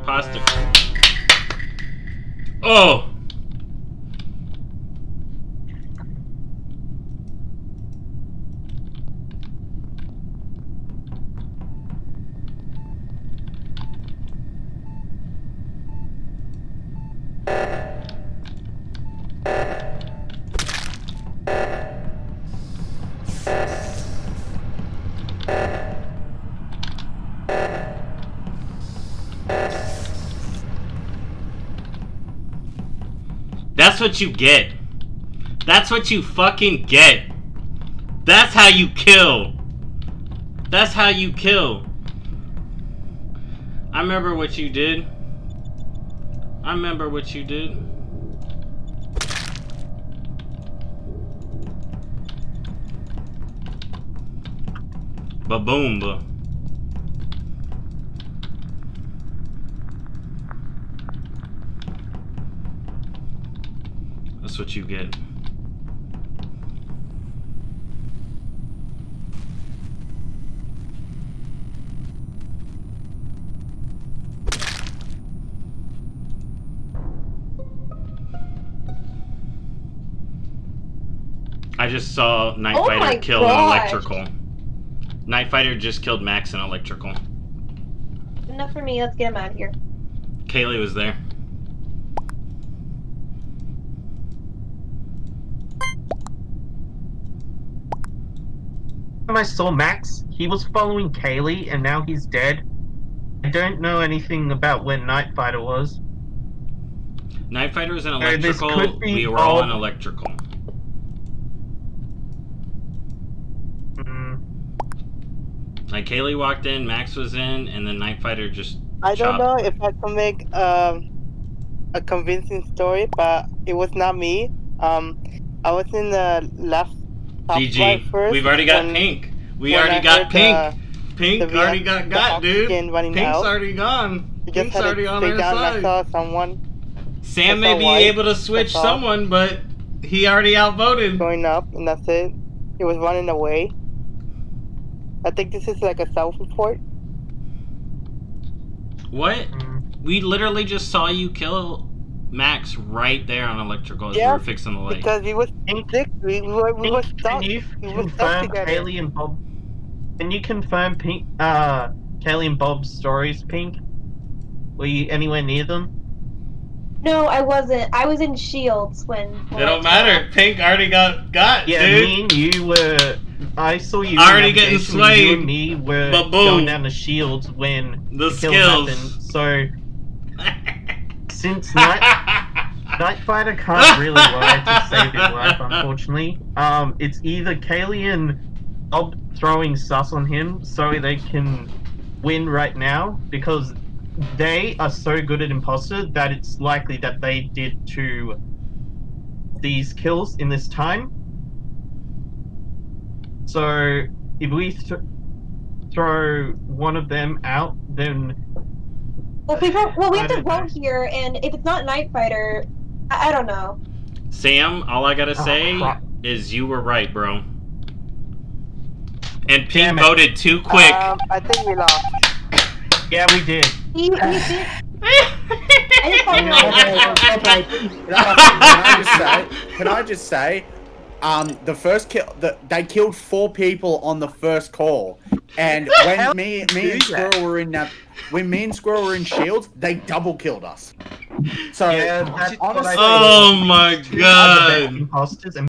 imposter. Oh! That's what you get. That's what you fucking get. That's how you kill. That's how you kill. I remember what you did. I remember what you did. Ba boom ba. What you get. I just saw Night Oh Fighter kill an electrical. Night Fighter just killed Max in electrical. Enough for me. Let's get him out of here. Kaylee was there. I saw Max, he was following Kaylee, and now he's dead. I don't know anything about where Night Fighter was. Night Fighter was in Uh, electrical. could be We were all all- in electrical. Mm, Like Kaylee walked in, Max was in, and then Night Fighter just. I don't know if I can make um, a convincing story, but it was not me. Um, I was in the left top right first. We've already got when- Pink. We when already I got Pink. the- Pink the already got got, dude. Pink's out. already gone. I Pink's had already it on straight our down and I side. saw someone Sam I may saw be white. able to switch someone, but he already outvoted. going up, and that's it. He was running away. I think this is like a self-report. What? mm. We literally just saw you kill Max right there on electrical as Yeah, we were fixing the light. Because we was sick. We, we were, we were Pink, stuck. you we were stuck together. Kaylee and Bob? Can you confirm Pink, uh, Kaylee and Bob's stories, Pink? Were you anywhere near them? No, I wasn't. I was in Shields when. It when I don't matter. Pink already got got, Yeah, dude. me and you were. I saw you. in Already getting navigation when You and me were Ba-boom. going down the shields when The the kill skills. happened. So since Night Night Fighter can't really lie to save his life, unfortunately. Um, it's either Kaylee and Bob throwing sus on him so they can win right now because they are so good at imposter that it's likely that they did two these kills in this time. So if we th- throw one of them out, then Well, people, well, we have to don't know. vote here, and if it's not Night Fighter, I, I don't know. Sam, all I gotta Oh, say crap. is you were right, bro. And Pink Damn it. voted too quick. Um, I think we lost. yeah, we did. He, he did. I just thought we were Okay, okay. Can I just say? Can I just say? Um, the first kill, the, they killed four people on the first call, and when me, me and do that? Squirrel were in that, when me and Squirrel were in Shields, they double killed us. So Yeah, that's honestly, oh my god. Imposters and